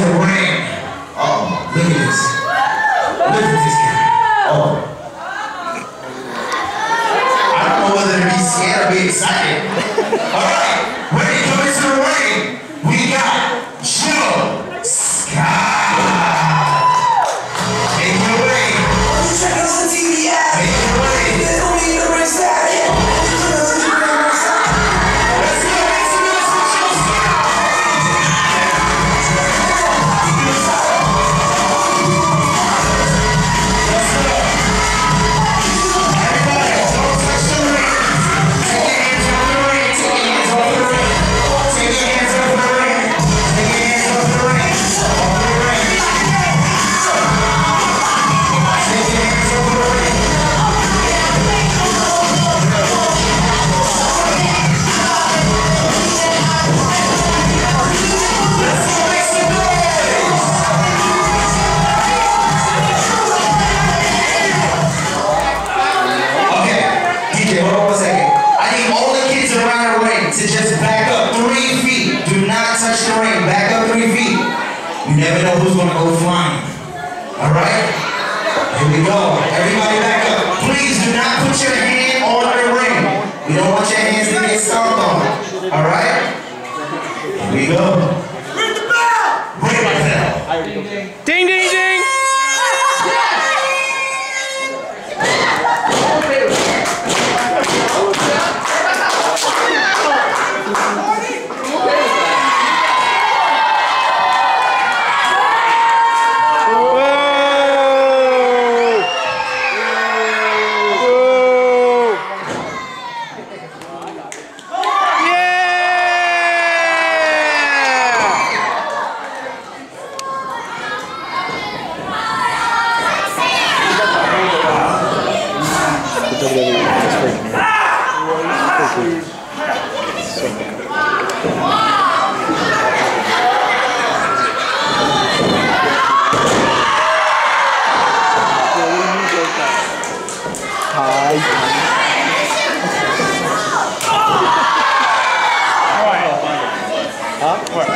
the rain. never know who's going to go flying. All right? Here we go. Everybody back up. Please do not put your hand on the ring. We don't want your hands to get sunk on. All right? Here we go. What?